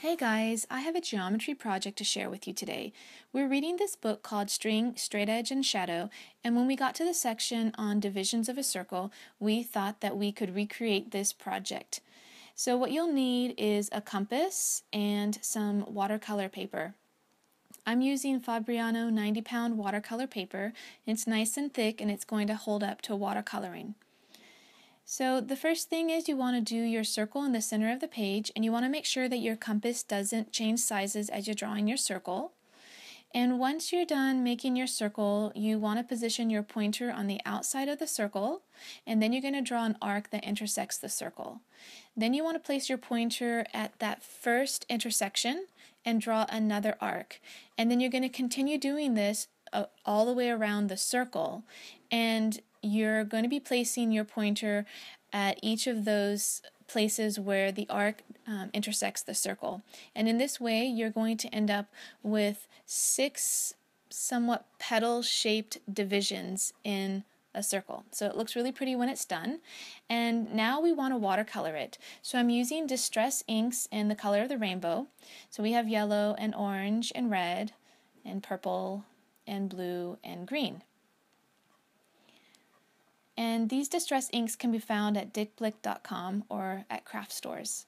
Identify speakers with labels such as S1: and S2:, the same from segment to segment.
S1: Hey guys, I have a geometry project to share with you today. We're reading this book called String, Straight Edge, and Shadow, and when we got to the section on divisions of a circle, we thought that we could recreate this project. So, what you'll need is a compass and some watercolor paper. I'm using Fabriano 90 pound watercolor paper. It's nice and thick and it's going to hold up to watercoloring. So the first thing is you want to do your circle in the center of the page and you want to make sure that your compass doesn't change sizes as you're drawing your circle. And once you're done making your circle, you want to position your pointer on the outside of the circle, and then you're going to draw an arc that intersects the circle. Then you want to place your pointer at that first intersection and draw another arc. And then you're going to continue doing this uh, all the way around the circle. And you're going to be placing your pointer at each of those places where the arc um, intersects the circle. And in this way, you're going to end up with six somewhat petal shaped divisions in a circle. So it looks really pretty when it's done. And now we want to watercolor it. So I'm using Distress inks in the color of the rainbow. So we have yellow and orange and red and purple and blue and green. And these distress inks can be found at dickblick.com or at craft stores.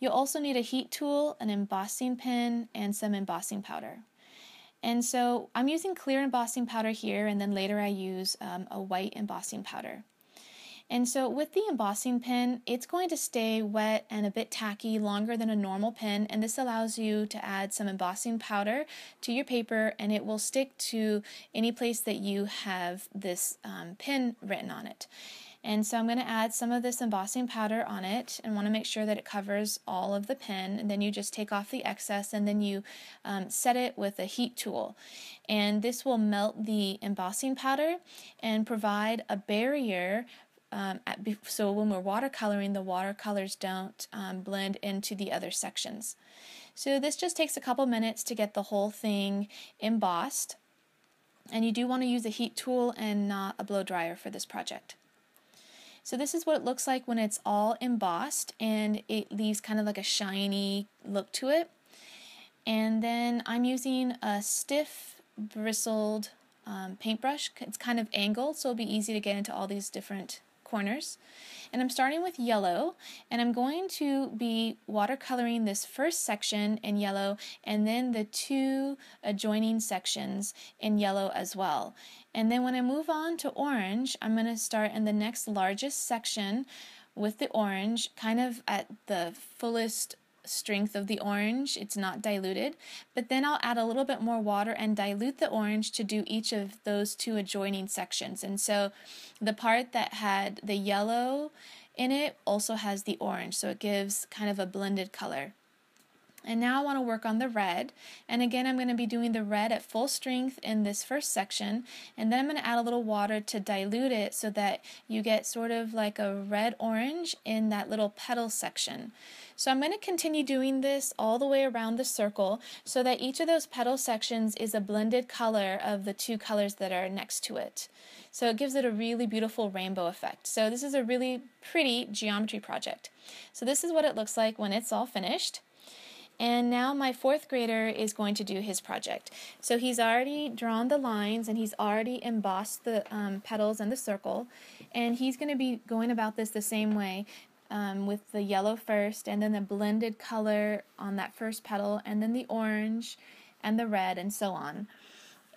S1: You'll also need a heat tool, an embossing pen, and some embossing powder. And so I'm using clear embossing powder here, and then later I use um, a white embossing powder. And so with the embossing pen, it's going to stay wet and a bit tacky longer than a normal pen, and this allows you to add some embossing powder to your paper and it will stick to any place that you have this um, pen written on it. And so I'm going to add some of this embossing powder on it and want to make sure that it covers all of the pen. And then you just take off the excess and then you um, set it with a heat tool. And this will melt the embossing powder and provide a barrier um, at, so when we're watercoloring, the watercolors don't um, blend into the other sections. So this just takes a couple minutes to get the whole thing embossed. And you do want to use a heat tool and not a blow dryer for this project. So this is what it looks like when it's all embossed and it leaves kind of like a shiny look to it. And then I'm using a stiff bristled um, paintbrush. It's kind of angled so it'll be easy to get into all these different corners. And I'm starting with yellow, and I'm going to be watercoloring this first section in yellow and then the two adjoining sections in yellow as well. And then when I move on to orange, I'm going to start in the next largest section with the orange, kind of at the fullest strength of the orange. It's not diluted. But then I'll add a little bit more water and dilute the orange to do each of those two adjoining sections. And so the part that had the yellow in it also has the orange. So it gives kind of a blended color. And now I want to work on the red. And again, I'm going to be doing the red at full strength in this first section. And then I'm going to add a little water to dilute it so that you get sort of like a red-orange in that little petal section. So I'm going to continue doing this all the way around the circle so that each of those petal sections is a blended color of the two colors that are next to it. So it gives it a really beautiful rainbow effect. So this is a really pretty geometry project. So this is what it looks like when it's all finished. And now my fourth grader is going to do his project. So he's already drawn the lines and he's already embossed the um, petals and the circle. And he's going to be going about this the same way um, with the yellow first and then the blended color on that first petal and then the orange and the red and so on.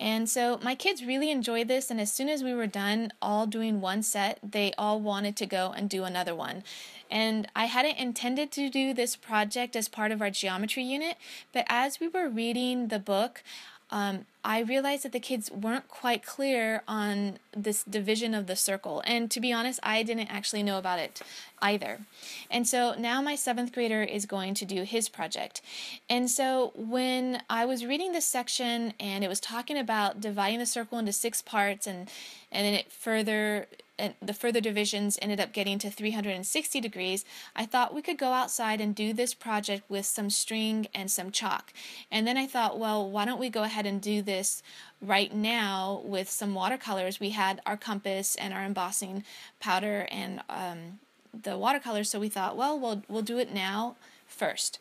S1: And so my kids really enjoyed this, and as soon as we were done all doing one set, they all wanted to go and do another one. And I hadn't intended to do this project as part of our geometry unit, but as we were reading the book, um, I realized that the kids weren't quite clear on this division of the circle. And to be honest, I didn't actually know about it either. And so now my seventh grader is going to do his project. And so when I was reading this section and it was talking about dividing the circle into six parts and and then it further the further divisions ended up getting to 360 degrees, I thought we could go outside and do this project with some string and some chalk. And then I thought, well, why don't we go ahead and do this right now with some watercolors? We had our compass and our embossing powder and um, the watercolors, so we thought, well, we'll we'll do it now first.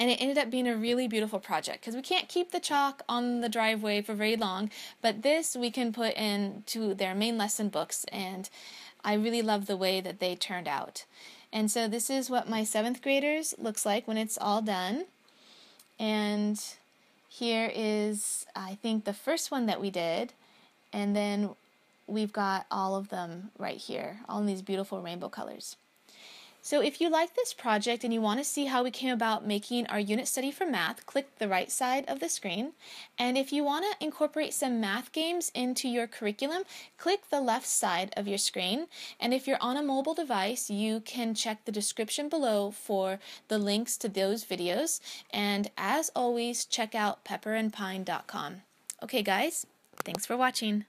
S1: And it ended up being a really beautiful project because we can't keep the chalk on the driveway for very long but this we can put into their main lesson books and i really love the way that they turned out. And so this is what my seventh graders looks like when it's all done. And here is i think the first one that we did and then we've got all of them right here all in these beautiful rainbow colors so if you like this project and you want to see how we came about making our unit study for math, click the right side of the screen. And if you want to incorporate some math games into your curriculum, click the left side of your screen. And if you're on a mobile device, you can check the description below for the links to those videos. And as always, check out pepperandpine.com. Okay guys, thanks for watching.